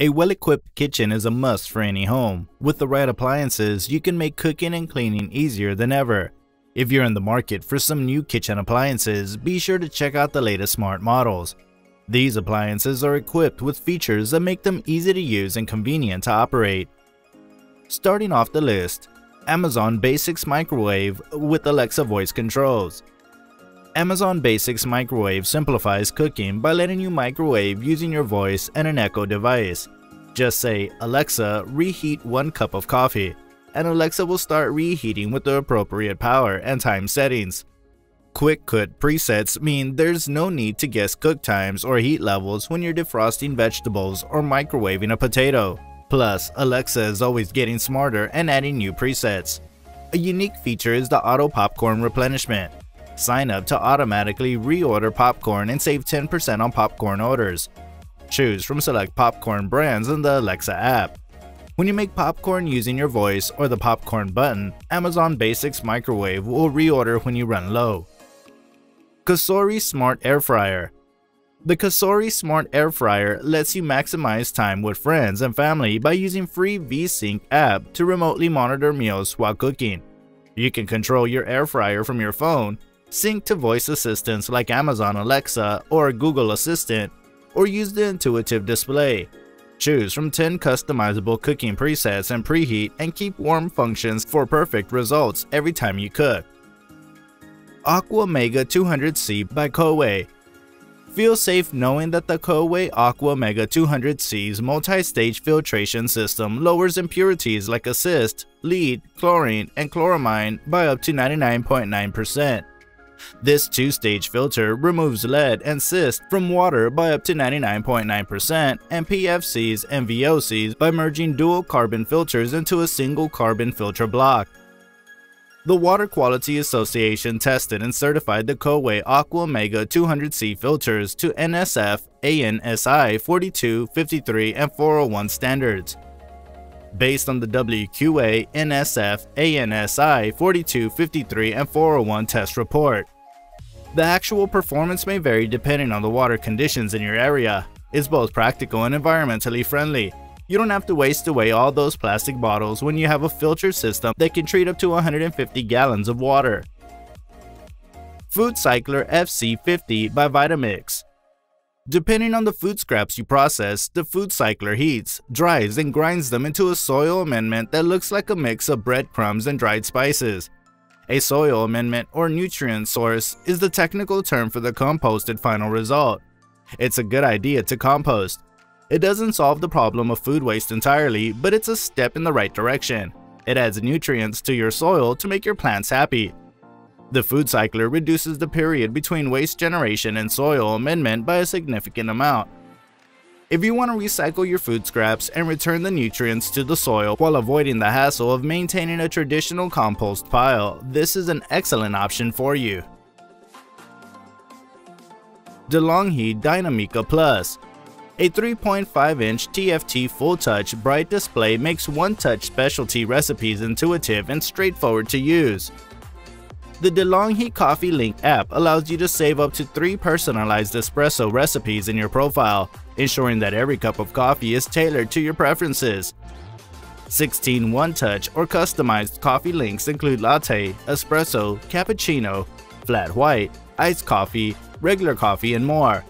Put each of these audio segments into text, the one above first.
A well-equipped kitchen is a must for any home. With the right appliances, you can make cooking and cleaning easier than ever. If you're in the market for some new kitchen appliances, be sure to check out the latest smart models. These appliances are equipped with features that make them easy to use and convenient to operate. Starting off the list, Amazon Basics Microwave with Alexa voice controls. Amazon Basics Microwave simplifies cooking by letting you microwave using your voice and an Echo device. Just say, Alexa, reheat one cup of coffee, and Alexa will start reheating with the appropriate power and time settings. Quick Cook presets mean there's no need to guess cook times or heat levels when you're defrosting vegetables or microwaving a potato. Plus, Alexa is always getting smarter and adding new presets. A unique feature is the auto popcorn replenishment. Sign up to automatically reorder popcorn and save 10% on popcorn orders. Choose from select popcorn brands in the Alexa app. When you make popcorn using your voice or the popcorn button, Amazon Basics Microwave will reorder when you run low. Cosori Smart Air Fryer The Cosori Smart Air Fryer lets you maximize time with friends and family by using free VeSync app to remotely monitor meals while cooking. You can control your air fryer from your phone sync to voice assistants like Amazon Alexa or Google Assistant, or use the intuitive display. Choose from 10 customizable cooking presets and preheat and keep warm functions for perfect results every time you cook. Aquamega 200C by Coway Feel safe knowing that the Coway Aquamega 200C's multi-stage filtration system lowers impurities like assist, lead, chlorine, and chloramine by up to 99.9%. This two-stage filter removes lead and cyst from water by up to 99.9% and PFCs and VOCs by merging dual carbon filters into a single carbon filter block. The Water Quality Association tested and certified the Coway Aquamega 200C filters to NSF ANSI 42, 53, and 401 standards. Based on the WQA NSF ANSI 4253 and 401 test report. The actual performance may vary depending on the water conditions in your area. It's both practical and environmentally friendly. You don't have to waste away all those plastic bottles when you have a filter system that can treat up to 150 gallons of water. Food Cycler FC50 by Vitamix Depending on the food scraps you process, the food cycler heats, dries, and grinds them into a soil amendment that looks like a mix of breadcrumbs and dried spices. A soil amendment or nutrient source is the technical term for the composted final result. It's a good idea to compost. It doesn't solve the problem of food waste entirely, but it's a step in the right direction. It adds nutrients to your soil to make your plants happy. The food cycler reduces the period between waste generation and soil amendment by a significant amount, if you want to recycle your food scraps and return the nutrients to the soil while avoiding the hassle of maintaining a traditional compost pile, this is an excellent option for you. DeLonghi Dinamica Plus a 3.5-inch TFT full-touch bright display makes one-touch specialty recipes intuitive and straightforward to use. The DeLonghi Coffee Link app allows you to save up to 3 personalized espresso recipes in your profile, ensuring that every cup of coffee is tailored to your preferences. 16 one-touch or customized coffee links include latte, espresso, cappuccino, flat white, iced coffee, regular coffee, and more.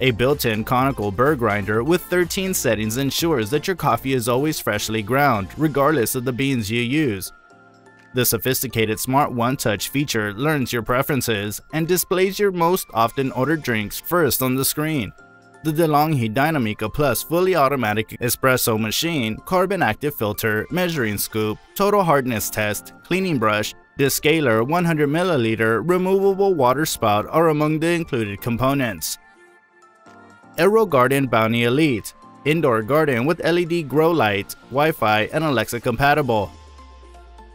A built-in conical burr grinder with 13 settings ensures that your coffee is always freshly ground, regardless of the beans you use. The sophisticated Smart One Touch feature learns your preferences and displays your most often ordered drinks first on the screen. The DeLonghi Dinamica Plus fully automatic espresso machine, carbon active filter, measuring scoop, total hardness test, cleaning brush, descaler 100ml removable water spout are among the included components. AeroGarden Bounty Elite Indoor garden with LED grow light, Wi-Fi, and Alexa compatible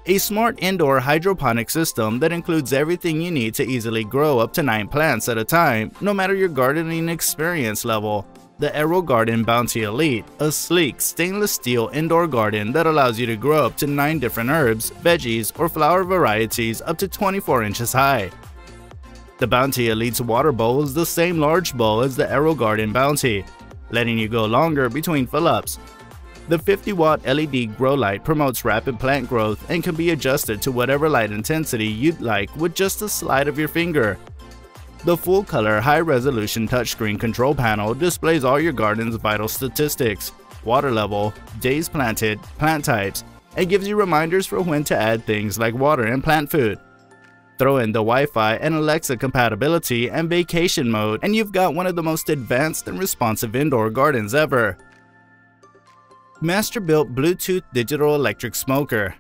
a smart indoor hydroponic system that includes everything you need to easily grow up to 9 plants at a time, no matter your gardening experience level. The AeroGarden Bounty Elite, a sleek stainless steel indoor garden that allows you to grow up to 9 different herbs, veggies, or flower varieties up to 24 inches high. The Bounty Elite's water bowl is the same large bowl as the AeroGarden Bounty. letting you go longer between fill-ups. The 50 watt LED grow light promotes rapid plant growth and can be adjusted to whatever light intensity you'd like with just a slide of your finger. The full color high resolution touchscreen control panel displays all your garden's vital statistics, water level, days planted, plant types, and gives you reminders for when to add things like water and plant food. Throw in the Wi-Fi and Alexa compatibility and vacation mode and you've got one of the most advanced and responsive indoor gardens ever. Masterbuilt Bluetooth Digital Electric Smoker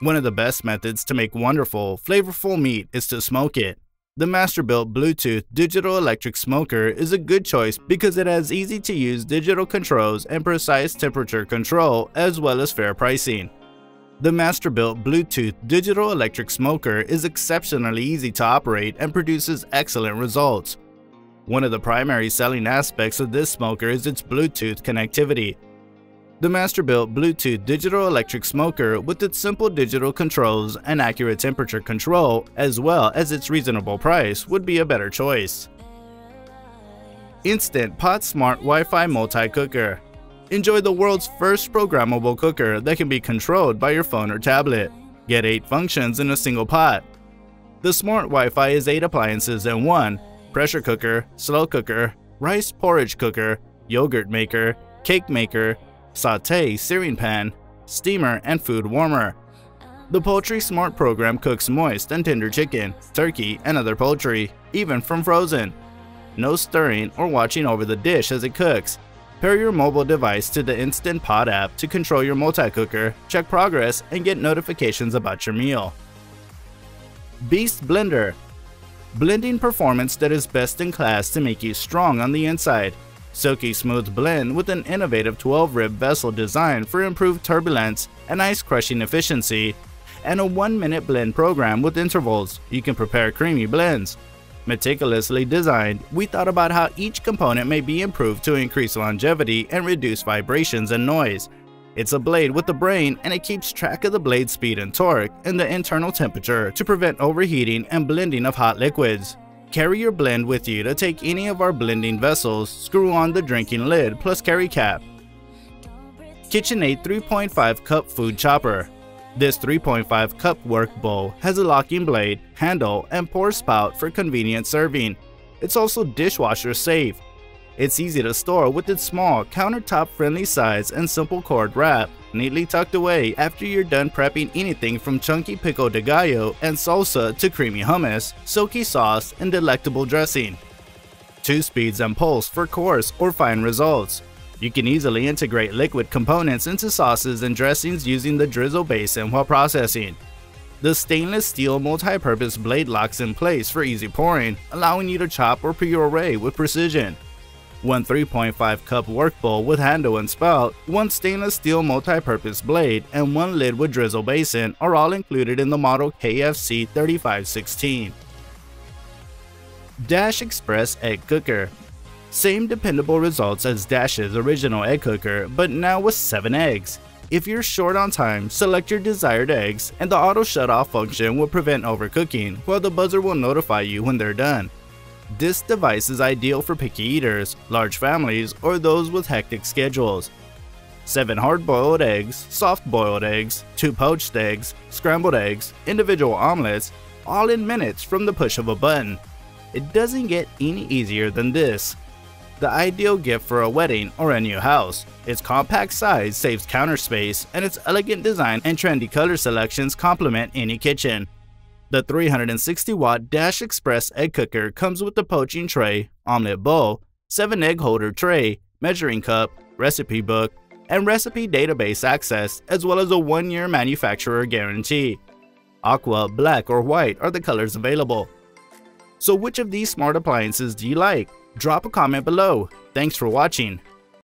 One of the best methods to make wonderful, flavorful meat is to smoke it. The Masterbuilt Bluetooth Digital Electric Smoker is a good choice because it has easy to use digital controls and precise temperature control as well as fair pricing. The Masterbuilt Bluetooth Digital Electric Smoker is exceptionally easy to operate and produces excellent results. One of the primary selling aspects of this smoker is its Bluetooth connectivity. The Masterbuilt Bluetooth Digital Electric Smoker with its simple digital controls and accurate temperature control as well as its reasonable price would be a better choice. Instant Pot Smart Wi-Fi Multi-Cooker Enjoy the world's first programmable cooker that can be controlled by your phone or tablet. Get 8 functions in a single pot. The smart Wi-Fi is 8 appliances in one, pressure cooker, slow cooker, rice porridge cooker, yogurt maker, cake maker, saute searing pan, steamer, and food warmer. The Poultry Smart program cooks moist and tender chicken, turkey, and other poultry, even from frozen. No stirring or watching over the dish as it cooks, Pair your mobile device to the Instant Pot app to control your multi-cooker, check progress, and get notifications about your meal. Beast Blender Blending performance that is best in class to make you strong on the inside. Silky smooth blend with an innovative 12-rib vessel design for improved turbulence and ice crushing efficiency, and a 1-minute blend program with intervals. You can prepare creamy blends. Meticulously designed, we thought about how each component may be improved to increase longevity and reduce vibrations and noise. It's a blade with a brain and it keeps track of the blade speed and torque and the internal temperature to prevent overheating and blending of hot liquids. Carry your blend with you to take any of our blending vessels, screw on the drinking lid plus carry cap. KitchenAid 3.5 Cup Food Chopper this 3.5 cup work bowl has a locking blade, handle, and pour spout for convenient serving. It's also dishwasher safe. It's easy to store with its small, countertop-friendly size and simple cord wrap, neatly tucked away after you're done prepping anything from chunky pico de gallo and salsa to creamy hummus, silky sauce, and delectable dressing. Two speeds and pulse for coarse or fine results. You can easily integrate liquid components into sauces and dressings using the drizzle basin while processing. The stainless steel multi-purpose blade locks in place for easy pouring, allowing you to chop or puree with precision. One 3.5 cup work bowl with handle and spout, one stainless steel multi-purpose blade, and one lid with drizzle basin are all included in the model KFC 3516. Dash Express Egg Cooker same dependable results as Dash's original egg cooker, but now with 7 eggs. If you're short on time, select your desired eggs, and the auto shut-off function will prevent overcooking, while the buzzer will notify you when they're done. This device is ideal for picky eaters, large families, or those with hectic schedules. 7 hard-boiled eggs, soft-boiled eggs, 2 poached eggs, scrambled eggs, individual omelets, all in minutes from the push of a button. It doesn't get any easier than this the ideal gift for a wedding or a new house. Its compact size saves counter space, and its elegant design and trendy color selections complement any kitchen. The 360 watt Dash Express egg cooker comes with a poaching tray, omelet bowl, 7 egg holder tray, measuring cup, recipe book, and recipe database access, as well as a 1 year manufacturer guarantee. Aqua, black, or white are the colors available. So which of these smart appliances do you like? Drop a comment below. Thanks for watching.